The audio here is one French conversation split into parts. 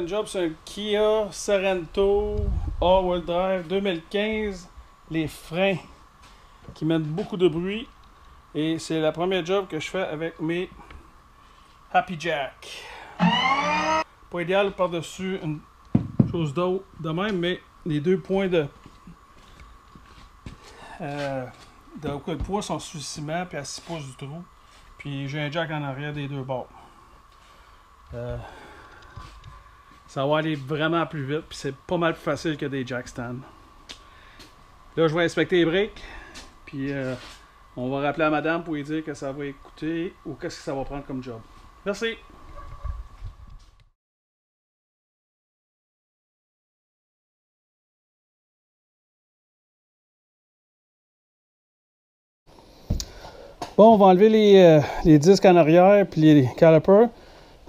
une job sur un Kia Sorento All-Wheel Drive 2015. Les freins qui mettent beaucoup de bruit. Et c'est la première job que je fais avec mes Happy Jack. Pas idéal par-dessus une chose d'eau de même, mais les deux points de, euh, de, de poids sont sous ciment puis à 6 pouces du trou. Puis j'ai un jack en arrière des deux bords. Euh, ça va aller vraiment plus vite, puis c'est pas mal plus facile que des jack stands. Là, je vais inspecter les briques, puis euh, on va rappeler à madame pour lui dire que ça va écouter ou qu'est-ce que ça va prendre comme job. Merci! Bon, on va enlever les, euh, les disques en arrière puis les calipers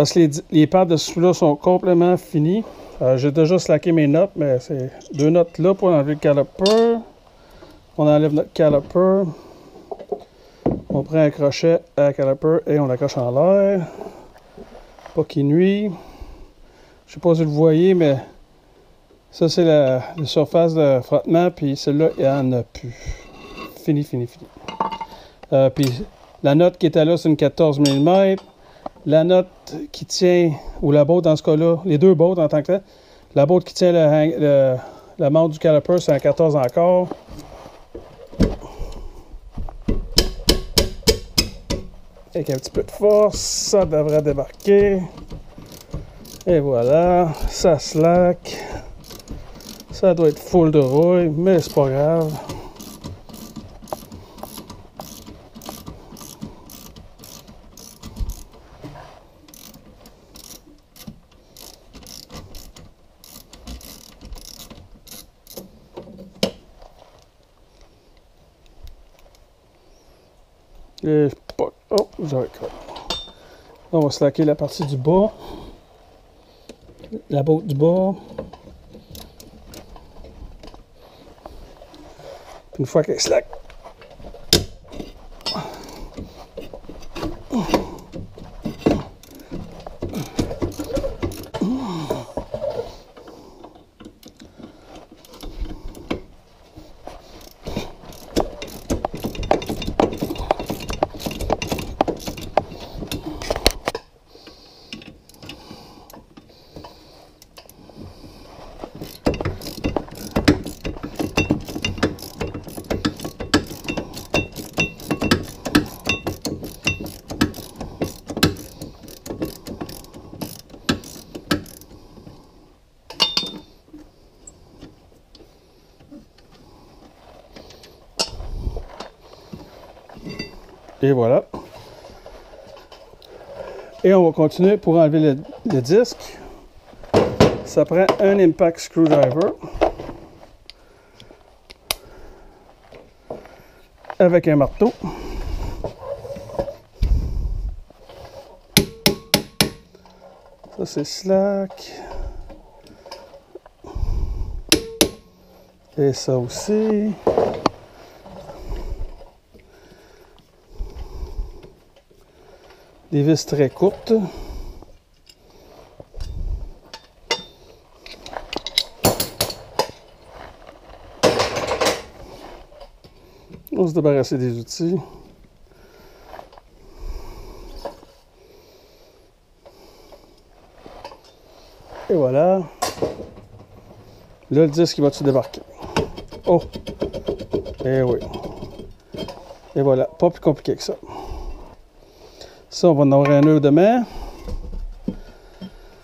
parce que les, les de celui-là sont complètement finis. Euh, J'ai déjà slacké mes notes, mais c'est deux notes là pour enlever le caliper. On enlève notre caliper. On prend un crochet à caliper et on l'accroche en l'air. Pas qu'il nuit. Je sais pas si vous voyez, mais ça c'est la, la surface de frottement, puis celle-là, il n'y en a plus. Fini, fini, fini. Euh, puis la note qui était là, c'est une 14 mm. La note qui tient, ou la botte dans ce cas-là, les deux bottes en tant que tel, la botte qui tient le, le- la montre du caliper, c'est un 14 encore. Avec un petit peu de force, ça devrait débarquer. Et voilà, ça slack. Ça doit être full de rouille, mais c'est pas grave. Et pas- On va slacker la partie du bas. La botte du bas. Une fois qu'elle slack. Et voilà. Et on va continuer pour enlever le, disque. Ça prend un impact screwdriver. Avec un marteau. Ça c'est slack. Et ça aussi. Des vis très courtes. On va se débarrasser des outils. Et voilà. Là, le disque, il va-tu débarquer? Oh! Eh oui. Et voilà. Pas plus compliqué que ça. Ça, on va en avoir un nœud demain.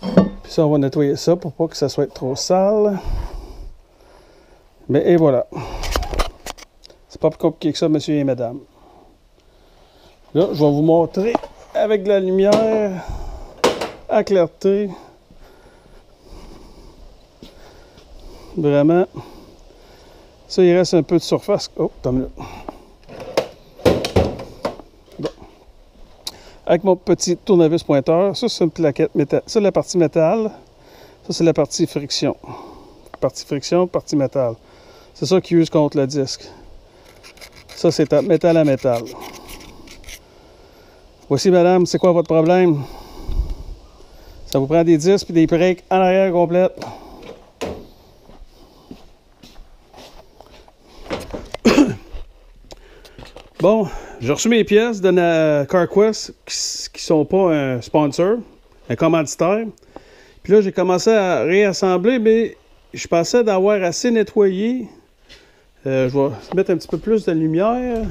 Puis ça, on va nettoyer ça pour pas que ça soit trop sale. Mais et voilà. C'est pas plus compliqué que ça, monsieur et madame. Là, je vais vous montrer avec de la lumière à clarté. Vraiment. Ça, il reste un peu de surface. Oh, attends une avec mon petit tournevis pointeur. Ça, c'est une plaquette métal. Ça, la partie métal. Ça, c'est la partie friction. Partie friction, partie métal. C'est ça qui use contre le disque. Ça, c'est métal à métal. Voici, madame, c'est quoi votre problème? Ça vous prend des disques et des breaks en arrière complète. Bon, j'ai reçu mes pièces de CarQuest qui, sont pas un sponsor, un commanditaire. Puis là, j'ai commencé à réassembler, mais je pensais d'avoir assez nettoyé. Euh, je vais mettre un petit peu plus de lumière.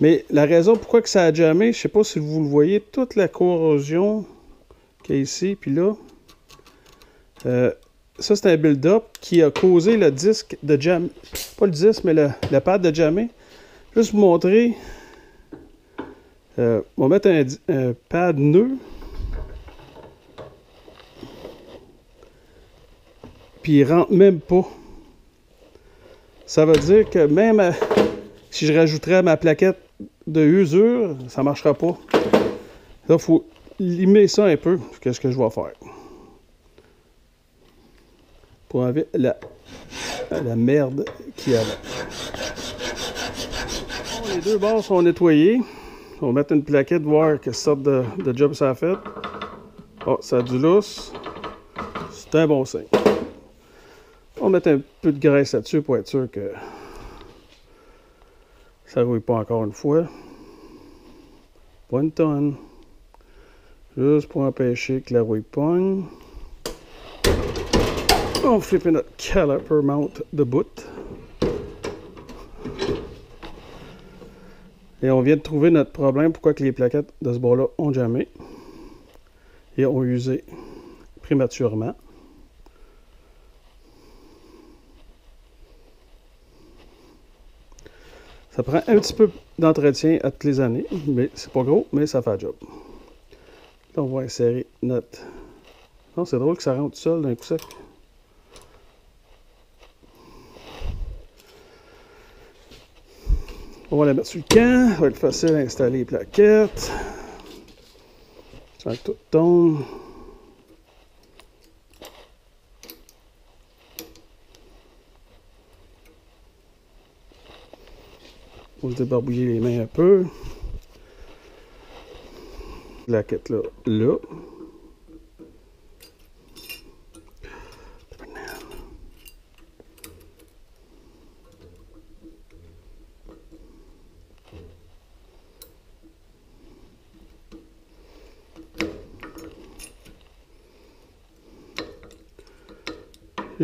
Mais la raison pourquoi que ça a jamais, je sais pas si vous le voyez, toute la corrosion qu'il y a ici, puis là. Euh, ça, c'est un build-up qui a causé le disque de jam. Pas le disque, mais le, la pad de jammer. Juste vous montrer. Euh, on va mettre un, pad nœud. Puis il rentre même pas. Ça veut dire que même si je rajouterais ma plaquette de usure, ça ne marchera pas. Là, il faut limer ça un peu. Qu'est-ce que je vais faire? Pour enlever la, la merde qu'il y a là. Les deux bords sont nettoyés. On va mettre une plaquette, voir quelle sorte de, job ça a fait. Oh, ça a du lousse. C'est un bon signe. On va mettre un peu de graisse là-dessus pour être sûr que ça rouille pas encore une fois. Pas une tonne. Juste pour empêcher que la rouille pogne. On fait notre caliper mount de bout. Et on vient de trouver notre problème, pourquoi que les plaquettes de ce bord-là ont jamais et ont usé prématurément. Ça prend un petit peu d'entretien à toutes les années, mais c'est pas gros, mais ça fait le job. Là, on va insérer notre... Non, c'est drôle que ça rentre tout seul d'un coup sec. On va la mettre sur le camp. Ça va être facile à installer les plaquettes. Ça va tout tombe. On va se débarbouiller les mains un peu. La quête là, là.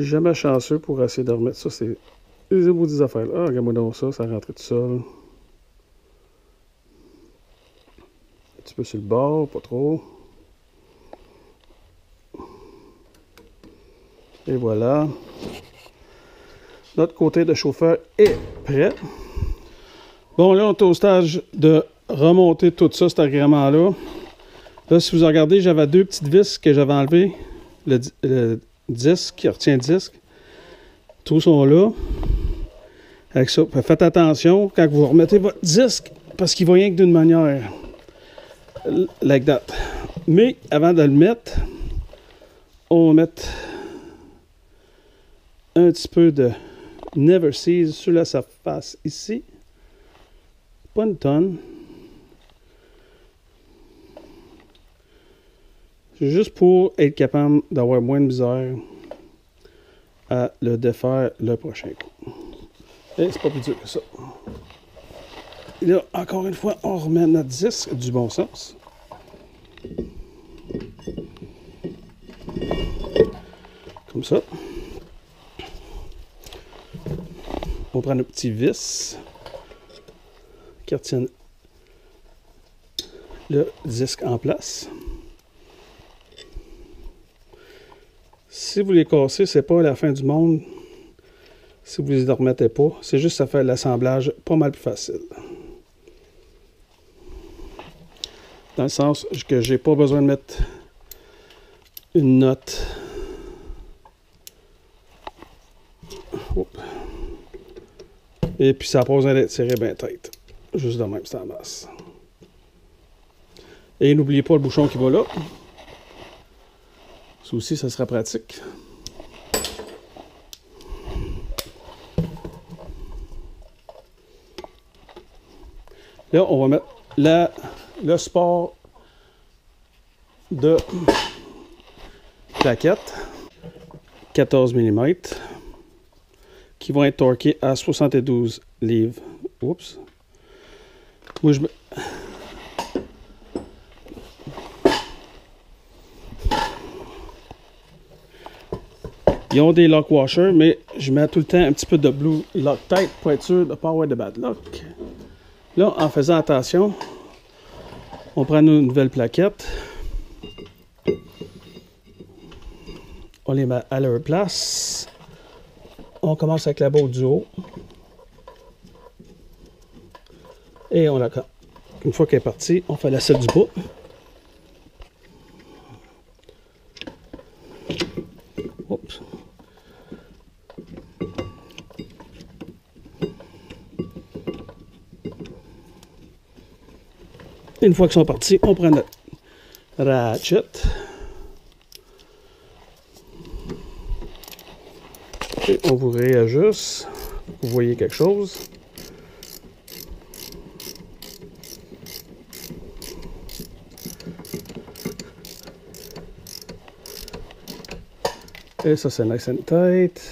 Jamais chanceux pour essayer de remettre ça. C'est des affaires. Ah, regarde-moi donc ça, ça rentrait tout seul. Un petit peu sur le bord, pas trop. Et voilà. Notre côté de chauffeur est prêt. Bon, là, on est au stage de remonter tout ça, cet agrément-là. Là, si vous regardez, j'avais deux petites vis que j'avais enlevées. Le, le disque, qui retient le disque. Tous sont là avec ça. Faites attention quand vous remettez votre disque parce qu'il va rien que d'une manière. Like that. Mais avant de le mettre, on va mettre un petit peu de Never Seas sur la surface ici. Pas une tonne. Juste pour être capable d'avoir moins de misère à le défaire le prochain coup. Et c'est pas plus dur que ça. Et là, encore une fois, on remet notre disque du bon sens. Comme ça. On prend nos petits vis qui retiennent le disque en place. Si vous les cassez, c'est pas la fin du monde si vous les remettez pas. C'est juste ça fait l'assemblage pas mal plus facile. Dans le sens que j'ai pas besoin de mettre une note. Et puis ça n'a pas besoin bien tête. Juste de même, en masse. Et n'oubliez pas le bouchon qui va là. Ça aussi, ça sera pratique. Là, on va mettre le sport de plaquettes 14 mm qui vont être torquées à 72 livres. Oups. Moi, je Ils ont des lock washers, mais je mets tout le temps un petit peu de blue Loctite pour être sûr de ne pas de bad lock. Là, en faisant attention, on prend nos nouvelles plaquettes. On les met à leur place. On commence avec la botte du haut. Et on la Une fois qu'elle est partie, on fait la selle du bas. Une fois qu'ils sont partis, on prend notre ratchet. Et on vous réajuste. Vous voyez quelque chose. Et ça, c'est nice and tight.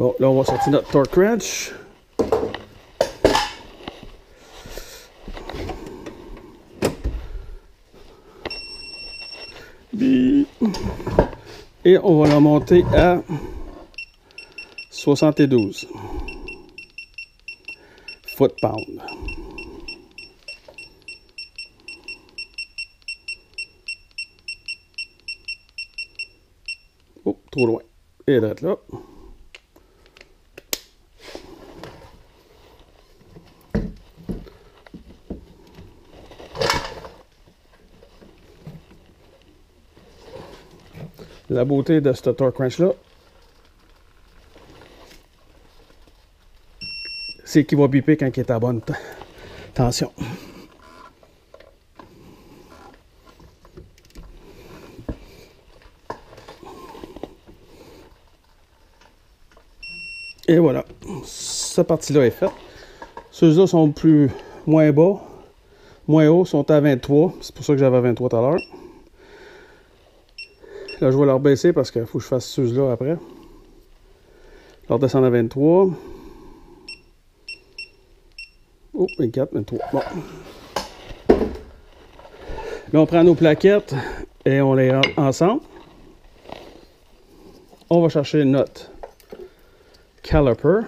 Bon, là, on va sortir notre torque wrench. Et on va la monter à 72 foot-pound. Oh, trop loin. Et d'être là. La beauté de ce torque wrench là c'est qu'il va biper quand il est à bonne tension. Et voilà, cette partie-là est faite. Ceux-là sont plus moins bas, moins hauts, sont à 23. C'est pour ça que j'avais 23 tout à l'heure. Là, je vais leur baisser parce qu'il faut que je fasse ceux-là après. Leur descendre à 23. Oh, 24, 23. Bon. Là, on prend nos plaquettes et on les rentre ensemble. On va chercher notre caliper.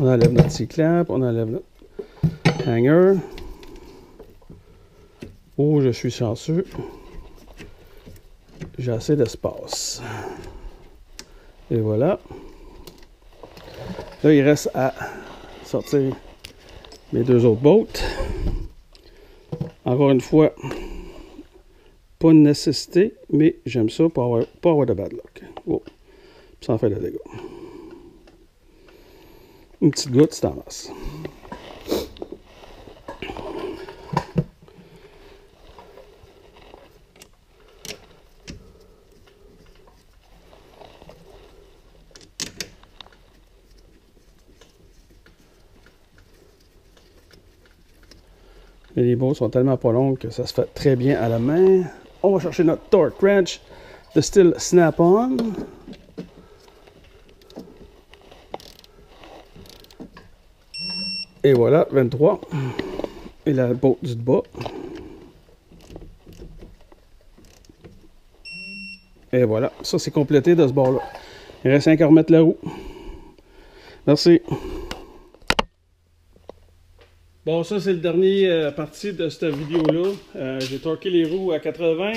On enlève notre cyclap, on enlève notre hanger. Oh, je suis chanceux. J'ai assez d'espace. Et voilà. Là, il reste à sortir mes deux autres bottes. Encore une fois, pas une nécessité, mais j'aime ça pour avoir, pas avoir de bad luck. Oh, ça en fait le dégât. Une petite goutte, c'est en masse. les bouts sont tellement pas longs que ça se fait très bien à la main. On va chercher notre torque wrench de style snap-on. Et voilà, 23. Et la botte du bas. Et voilà, ça c'est complété de ce bord-là. Il reste à remettre la roue. Merci. Bon, ça c'est le dernier euh, partie de cette vidéo-là. Euh, j'ai torqué les roues à 80.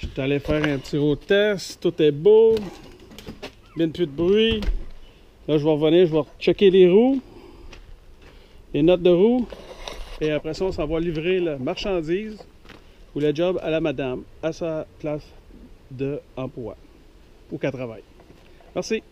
Je suis allé faire un petit road test. Tout est beau. Bien plus de bruit. Là, je vais revenir, je vais checker les roues. Les notes de roue. Et après ça, on s'en va livrer la marchandise ou le job à la madame à sa place d'emploi ou qu'elle travaille. Merci.